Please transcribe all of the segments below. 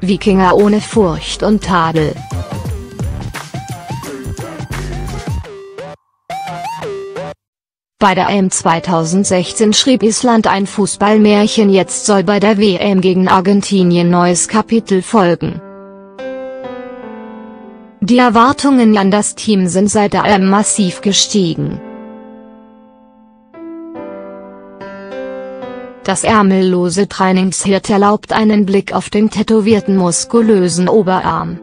Wikinger ohne Furcht und Tadel. Bei der EM 2016 schrieb Island ein Fußballmärchen jetzt soll bei der WM gegen Argentinien neues Kapitel folgen. Die Erwartungen an das Team sind seit der EM massiv gestiegen. Das ärmellose Trainingshirt erlaubt einen Blick auf den tätowierten muskulösen Oberarm.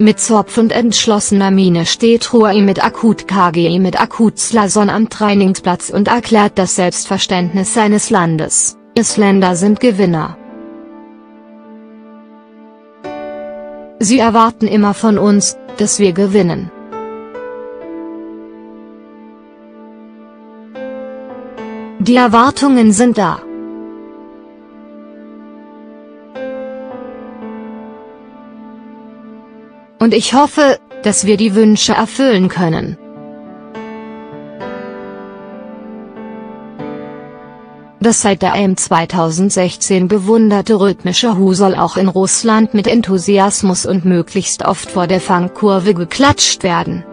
Mit Zopf und entschlossener Miene steht Ruai mit Akut KGE mit Akut Slason am Trainingsplatz und erklärt das Selbstverständnis seines Landes, Isländer sind Gewinner. Sie erwarten immer von uns, dass wir gewinnen. Die Erwartungen sind da. Und ich hoffe, dass wir die Wünsche erfüllen können. Das seit der EM 2016 bewunderte rhythmische Hu soll auch in Russland mit Enthusiasmus und möglichst oft vor der Fangkurve geklatscht werden.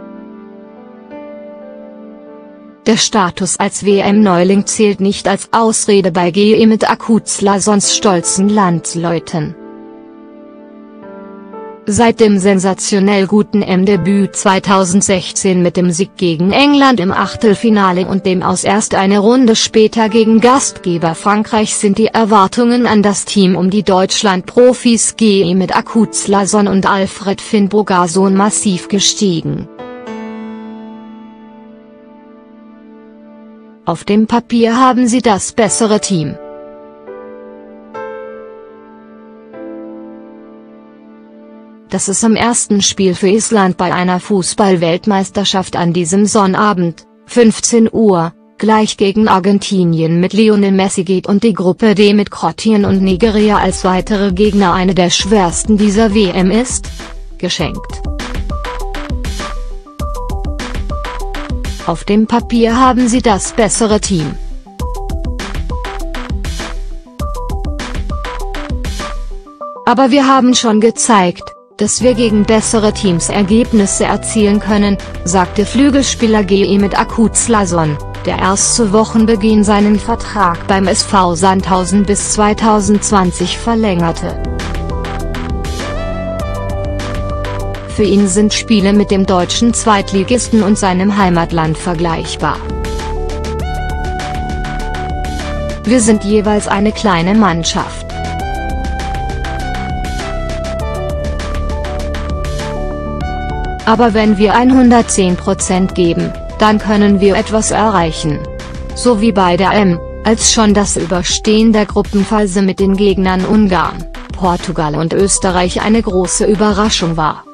Der Status als WM-Neuling zählt nicht als Ausrede bei GE mit Akutslasons stolzen Landsleuten. Seit dem sensationell guten M-Debüt 2016 mit dem Sieg gegen England im Achtelfinale und dem aus erst eine Runde später gegen Gastgeber Frankreich sind die Erwartungen an das Team um die Deutschland-Profis GE mit Akutslason und Alfred Finnbogason massiv gestiegen. Auf dem Papier haben sie das bessere Team. Dass es am ersten Spiel für Island bei einer Fußball-Weltmeisterschaft an diesem Sonnabend, 15 Uhr, gleich gegen Argentinien mit Lionel Messi geht und die Gruppe D mit Kroatien und Nigeria als weitere Gegner eine der schwersten dieser WM ist? Geschenkt. Auf dem Papier haben sie das bessere Team. Aber wir haben schon gezeigt, dass wir gegen bessere Teams Ergebnisse erzielen können, sagte Flügelspieler GE mit Akutslason, der erst zu Wochenbeginn seinen Vertrag beim SV Sandhausen bis 2020 verlängerte. Für ihn sind Spiele mit dem deutschen Zweitligisten und seinem Heimatland vergleichbar. Wir sind jeweils eine kleine Mannschaft. Aber wenn wir 110% geben, dann können wir etwas erreichen. So wie bei der M, als schon das Überstehen der Gruppenphase mit den Gegnern Ungarn, Portugal und Österreich eine große Überraschung war.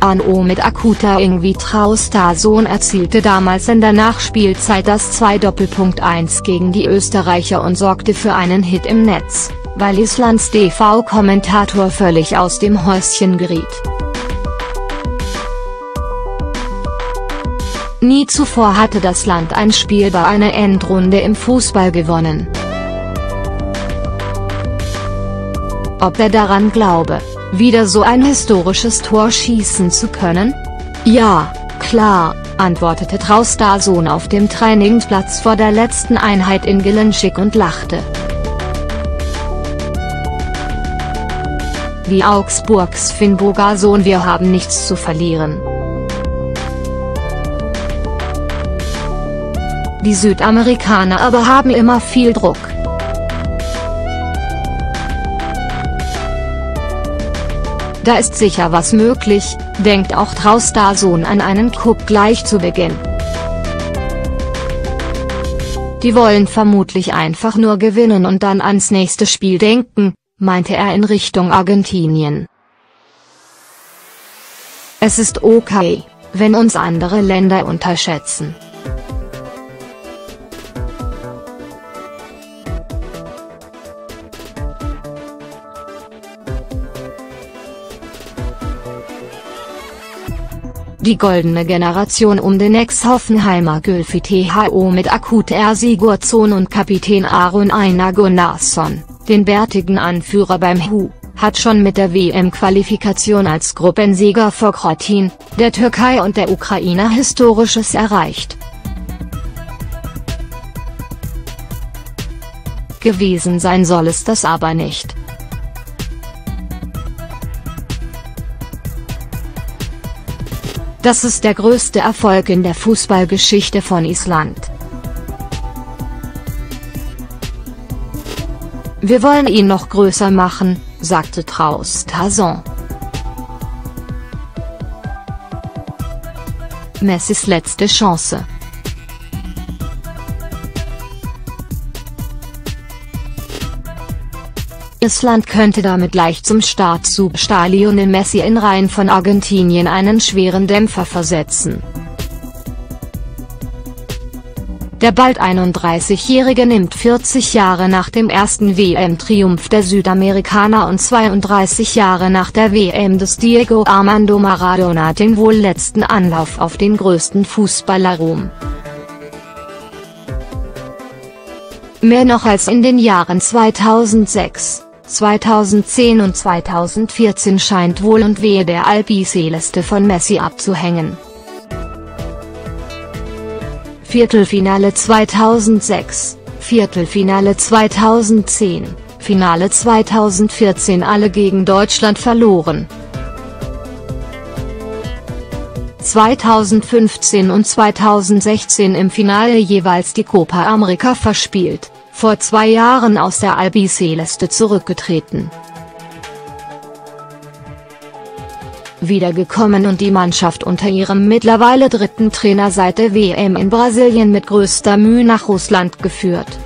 Ano mit akuter Ingvi Traustason erzielte damals in der Nachspielzeit das 2 1 gegen die Österreicher und sorgte für einen Hit im Netz, weil Islands TV-Kommentator völlig aus dem Häuschen geriet. Nie zuvor hatte das Land ein Spiel bei einer Endrunde im Fußball gewonnen. Ob er daran glaube, wieder so ein historisches Tor schießen zu können? Ja, klar, antwortete Traustason auf dem Trainingsplatz vor der letzten Einheit in Gillenschick und lachte. Wie Augsburgs Finnburger Sohn wir haben nichts zu verlieren. Die Südamerikaner aber haben immer viel Druck. Da ist sicher was möglich, denkt auch Traustason an einen Cup gleich zu Beginn. Die wollen vermutlich einfach nur gewinnen und dann ans nächste Spiel denken, meinte er in Richtung Argentinien. Es ist okay, wenn uns andere Länder unterschätzen. Die goldene Generation um den Ex-Hoffenheimer Gylfi THO mit Akut Sigurdsson und Kapitän Aron Einar Gunnarsson, den bärtigen Anführer beim HU, hat schon mit der WM-Qualifikation als Gruppensieger vor Kroatien, der Türkei und der Ukraine Historisches erreicht. Gewesen sein soll es das aber nicht. Das ist der größte Erfolg in der Fußballgeschichte von Island. Wir wollen ihn noch größer machen, sagte Traustason. Messis letzte Chance. Island könnte damit leicht zum Start zu Lionel Messi in Reihen von Argentinien einen schweren Dämpfer versetzen. Der bald 31-Jährige nimmt 40 Jahre nach dem ersten WM-Triumph der Südamerikaner und 32 Jahre nach der WM des Diego Armando Maradona den wohl letzten Anlauf auf den größten Fußballerruhm. Mehr noch als in den Jahren 2006. 2010 und 2014 scheint wohl und wehe der Albiceleste von Messi abzuhängen. Viertelfinale 2006, Viertelfinale 2010, Finale 2014 alle gegen Deutschland verloren. 2015 und 2016 im Finale jeweils die Copa America verspielt vor zwei Jahren aus der Albiceleste zurückgetreten. Wiedergekommen und die Mannschaft unter ihrem mittlerweile dritten Trainer seit der WM in Brasilien mit größter Mühe nach Russland geführt.